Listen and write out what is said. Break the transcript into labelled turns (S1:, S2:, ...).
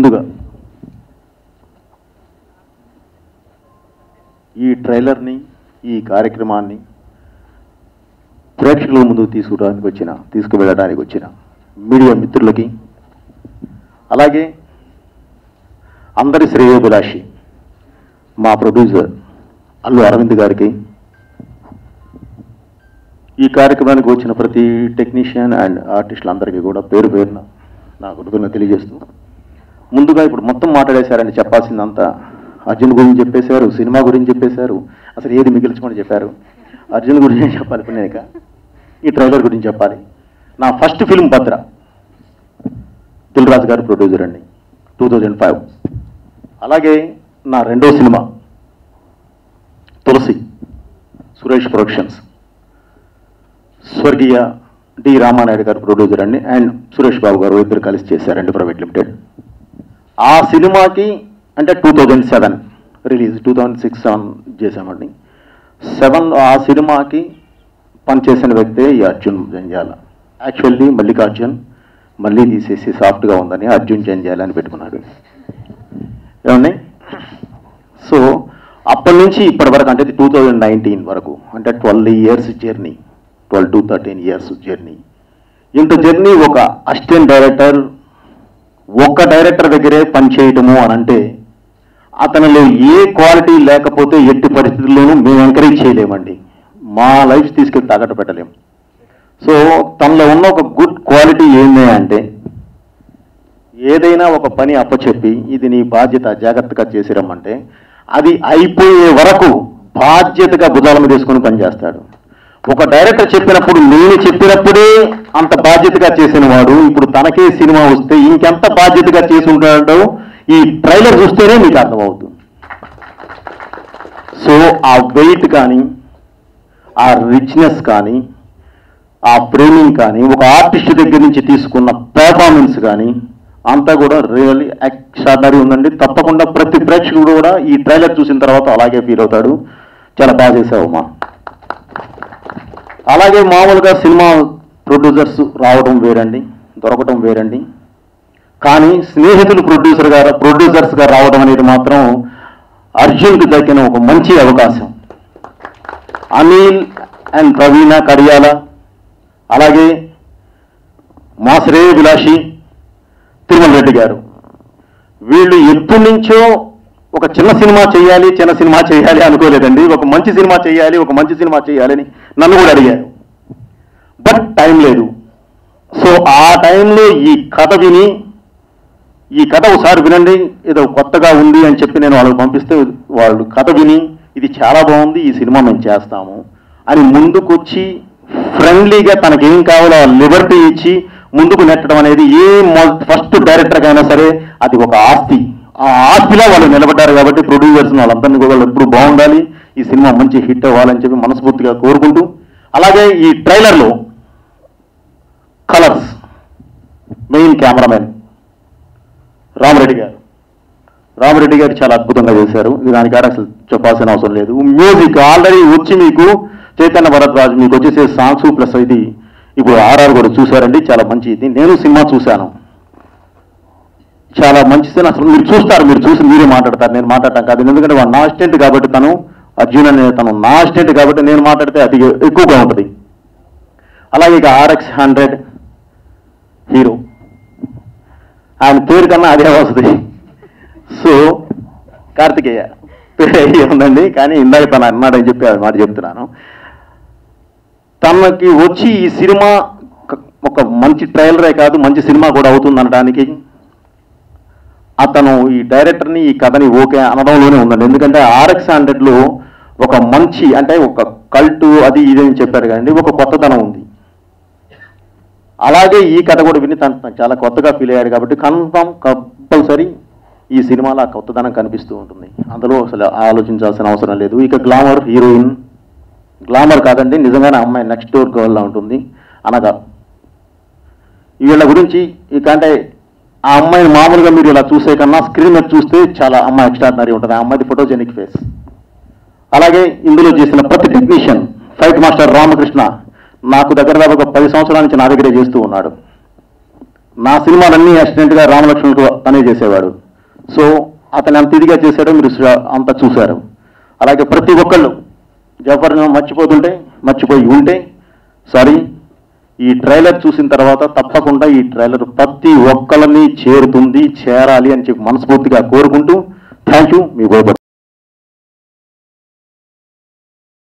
S1: ముందుగా ఈ ట్రైలర్ని ఈ కార్యక్రమాన్ని ప్రేక్షకుల ముందుకు తీసుకురానికి వచ్చిన తీసుకువెళ్ళడానికి వచ్చిన మీడియా మిత్రులకి అలాగే అందరి శ్రేయోభిలాషి మా ప్రొడ్యూసర్ అల్లు అరవింద్ గారికి ఈ కార్యక్రమానికి వచ్చిన ప్రతి టెక్నీషియన్ అండ్ ఆర్టిస్టులందరికీ కూడా పేరు పేరున నా కృతజ్ఞత తెలియజేస్తూ ముందుగా ఇప్పుడు మొత్తం మాట్లాడేశారని చెప్పాల్సిందంతా అర్జున్ గురించి చెప్పేశారు సినిమా గురించి చెప్పేశారు అసలు ఏది మిగిల్చుకొని చెప్పారు? అర్జున్ గురించి చెప్పాలి పుణ్యక ఈ ట్రైలర్ గురించి చెప్పాలి. నా ఫస్ట్ ఫిల్మ్ భద్ర. దిల్ రాజు గారు ప్రొడ్యూసర్ అండి. టూ థౌజండ్ ఫైవ్ అలాగే నా రెండో సినిమా తులసి సురేష్ ప్రొడక్షన్స్. స్వర్గీయ డి రామానాయుడు గారు ప్రొడ్యూసర్ అండి. అండ్ సురేష్ బాబు గారు ఇద్దరు కలిసి చేశారండి ప్రైవేట్ లిమిటెడ్. ఆ సినిమాకి అంటే two thousand seven release two thousand six seven చేశామండి. సెవెన్ ఆ సినిమాకి పనిచేసిన వ్యక్తే ఈ అర్జున్ జంజాల యాక్చువల్లీ మల్లికార్జున్ మళ్ళీ తీసేసి సాఫ్ట్గా ఉందని అర్జున్ జంజాల అని పెట్టుకున్నాడు. ఏమండి? సో అప్పటి నుంచి ఇప్పటి వరకు అంటే టూ థౌజండ్ నైన్టీన్ వరకు అంటే twelve years journey twelve to thirteen years journey. ఇంత జర్నీ ఒక అసిస్టెంట్ డైరెక్టర్ ఒక్క డైరెక్టర్ దగ్గరే పనిచేయటము అని అంటే అతనిలో ఏ క్వాలిటీ లేకపోతే ఎట్టి పరిస్థితుల్లోనూ మేము ఎంకరేజ్ చేయలేమండి. మా లైఫ్ తీసుకెళ్ళి తాకట్టు పెట్టలేము సో తనలో ఉన్న ఒక గుడ్ క్వాలిటీ ఏంది అంటే ఏదైనా ఒక పని అప్పచెప్పి ఇది నీ బాధ్యత జాగ్రత్తగా చేసిరమ్మంటే అది అయిపోయే వరకు బాధ్యతగా భుజాల మీద తీసుకొని పనిచేస్తాడు ఒక డైరెక్టర్ చెప్పినప్పుడు నేను చెప్పినప్పుడే అంత బాధ్యతగా చేసిన వాడు. ఇప్పుడు తనకే సినిమా వస్తే ఇంకెంత బాధ్యతగా చేసి ఉంటాడో ఈ ట్రైలర్ చూస్తేనే మీకు అర్థమవుతుంది. సో ఆ వెయిట్ కానీ ఆ రిచ్నెస్ కానీ ఆ ఫ్రేమింగ్ కానీ ఒక ఆర్టిస్ట్ దగ్గర నుంచి తీసుకున్న పెర్ఫార్మెన్స్ కానీ అంతా కూడా రియల్లీ ఎక్స్ట్రాడనరీ ఉందండి. తప్పకుండా ప్రతి ప్రేక్షకుడు కూడా ఈ ట్రైలర్ చూసిన తర్వాత అలాగే ఫీల్ అవుతాడు. చాలా బాగా చేసావు మా అలాగే మామూలుగా సినిమా ప్రొడ్యూసర్స్ రావడం వేరండి దొరకడం వేరండి. కానీ స్నేహితులు ప్రొడ్యూసర్ గారు ప్రొడ్యూసర్స్గా రావడం అనేది మాత్రం అర్జున్కి దక్కిన ఒక మంచి అవకాశం. అనిల్ అండ్ ప్రవీణ కడియాల అలాగే మా శ్రేయ విలాషి తిరుమల రెడ్డి గారు. వీళ్ళు ఎప్పటి నుంచో ఒక చిన్న సినిమా చేయాలి చిన్న సినిమా చేయాలి అనుకోలేదండి. ఒక మంచి సినిమా చేయాలి ఒక మంచి సినిమా చేయాలని నన్ను కూడా అడిగారు. బట్ టైం లేదు. సో ఆ టైంలో ఈ కథ విని ఈ కథ ఒకసారి వినండి. ఏదో కొత్తగా ఉంది అని చెప్పి నేను వాళ్ళకి పంపిస్తే వాళ్ళు కథ విని ఇది చాలా బాగుంది ఈ సినిమా మేము చేస్తాము అని ముందుకొచ్చి ఫ్రెండ్లీగా తనకేం కావాలో లిబర్టీ ఇచ్చి ముందుకు నెట్టడం అనేది ఏ ఫస్ట్ డైరెక్టర్కైనా అయినా సరే అది ఒక ఆస్తి. ఆ ఆస్తిలో వాళ్ళు నిలబడ్డారు కాబట్టి ప్రొడ్యూసర్స్ వాళ్ళందరినీ కూడా వాళ్ళు ఎప్పుడు బాగుండాలి. ఈ సినిమా మంచి హిట్ అవ్వాలని చెప్పి మనస్ఫూర్తిగా కోరుకుంటూ అలాగే ఈ ట్రైలర్లో కలర్స్ మెయిన్ కెమెరామెన్ రామరెడ్డి గారు. రామరెడ్డి గారు చాలా అద్భుతంగా చేశారు. ఇది దానికాడ అసలు చెప్పాల్సిన అవసరం లేదు. మ్యూజిక్ ఆల్రెడీ వచ్చి మీకు చైతన్య భరద్వాజ్ మీకు వచ్చేసే సాంగ్స్ ప్లస్ ఇది. ఇప్పుడు ఆర్ఆర్ కూడా చూశారండి. చాలా మంచి ఇది నేను సినిమా చూశాను. చాలా మంచి సినిమా అసలు మీరు చూస్తారు మీరు చూసి మీరే మాట్లాడతారు నేను మాట్లాడటం కాదు. ఎందుకంటే వాడు నా అసిస్టెంట్ కాబట్టి తను అర్జున్ అనే తను నా అసిస్టెంట్ కాబట్టి నేను మాట్లాడితే అది ఎక్కువగా ఉంటుంది. అలాగే ఇక ఆర్ఎక్స్ హండ్రెడ్ హీరో ఆయన పేరు కన్నా అదే వస్తుంది. సో కార్తికేయ పేరు ఉందండి. కానీ ఇందాక తను అన్నాడని చెప్పి అది మాట చెప్తున్నాను. తనకి వచ్చి ఈ సినిమా ఒక- ఒక మంచి ట్రైలరే కాదు మంచి సినిమా కూడా అవుతుంది అనడానికి అతను ఈ డైరెక్టర్ని ఈ కథని ఓకే అనడంలోనే ఉందండి. ఎందుకంటే ఆర్ఎక్స్ హండ్రెడ్లో ఒక మంచి అంటే ఒక కల్టు అది ఇది అని చెప్పారు కానీ ఒక కొత్తదనం ఉంది. అలాగే ఈ కథ కూడా విని తను తను చాలా కొత్తగా ఫీల్ అయ్యాడు కాబట్టి కన్ఫామ్ కంపల్సరీ ఈ సినిమాలో ఆ కొత్తదనం కనిపిస్తూ ఉంటుంది. అందులో అసలు ఆలోచించాల్సిన అవసరం లేదు. ఇక గ్లామర్ హీరోయిన్ గ్లామర్ కాదండి నిజంగానే అమ్మాయి నెక్స్ట్ డోర్ గర్ల్లా ఉంటుంది. అనగా వీళ్ళ గురించి ఇక అంటే ఆ అమ్మాయిని మామూలుగా మీరు ఇలా చూసే కన్నా స్క్రీన్ మీద చూస్తే చాలా అమ్మాయి ఎక్స్ట్రాడినరీ ఉంటుంది. ఆ అమ్మాయిది ఫోటోజెనిక్ ఫేస్ అలాగే ఇందులో చేసిన ప్రతి టెక్నీషియన్ ఫైట్ మాస్టర్ రామకృష్ణ నాకు దగ్గర దాకా ఒక పది సంవత్సరాల నుంచి నా దగ్గరే చేస్తూ ఉన్నాడు. నా సినిమాలన్నీ అసిస్టెంట్గా రామలక్ష్మణ్కు తనే చేసేవాడు. సో అతను ఎంత ఇదిగా చేశాడో మీరు అంత అంతా చూశారు. అలాగే ప్రతి ఒక్కళ్ళు ఎవరిని మర్చిపోతుంటే మర్చిపోయి ఉంటే సారీ ఈ ట్రైలర్ చూసిన తర్వాత తప్పకుండా ఈ ట్రైలర్ ప్రతి ఒక్కరిని చేరుతుంది చేరాలి అని చెప్పి మనస్ఫూర్తిగా కోరుకుంటూ థ్యాంక్ యూ మీ గోపతి